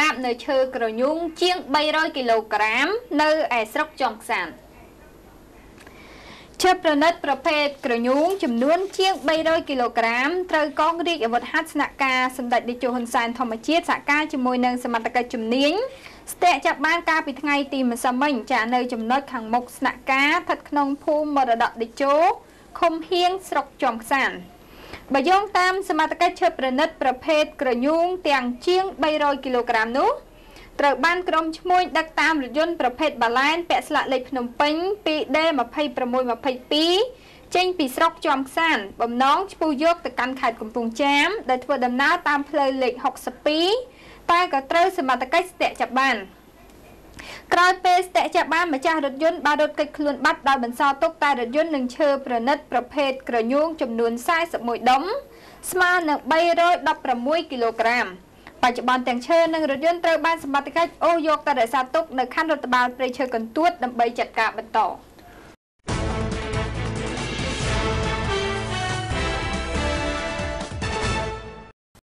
ក្រាបនៅឈើក្រញូងជាង300គីឡូក្រាម នៅឯស្រុកចំខ្សានឈើប្រណិតប្រភេទក្រញូងចំនួនជាង300គីឡូក្រាមត្រូវកងរាជអាវុធហត្ថស្នាក់ការសម្ដេចតេជោហ៊ុនសែនធម្មជាតិសហការជាមួយនឹងសមត្ថកិច្ចជំនាញស្ទាក់ចាប់បានកាលពីថ្ងៃទីម្សិលមិញចានៅចំណុចខាងមុខស្នាក់ការស្ថិតក្នុងភូមិមរតកតេជោឃុំហៀងស្រុកចំខ្សាន បើយោងតាមសមត្ថកិច្ចឈើប្រណិតប្រភេទក្រញូងទាំងជាង300គីឡូក្រាមនោះត្រូវបានក្រុមឈ្មួញដឹកតាមរថយន្តប្រភេទបាឡែនពាក់ស្លាកលេខភ្នំពេញ 2D2622 ចេញពីស្រុកជាំខ្សាន បំណងឈ្មោះយកទៅកាន់ខេត្តកំពង់ចាម ដែលធ្វើដំណើរតាមផ្លូវលេខ62តែក៏ត្រូវសមត្ថកិច្ចស្ទាក់ចាប់បាន ក្រោយពេលស្ទាក់ចាប់បានម្ចាស់រថយន្តបានរត់គេចខ្លួនបាត់ដោយបន្សល់ទុកតែរថយន្តនឹងឈើប្រណិតប្រភេទក្រញូងចំនួន41ដុំស្មើនឹង316គីឡូក្រាមបច្ចុប្បន្នទាំងឈើនិងរថយន្តត្រូវបានសមត្ថកិច្ចអូសយកទៅរក្សាទុកនៅខណ្ឌរដ្ឋបាលព្រៃឈើកន្ទួតដើម្បីចាត់ការបន្ត។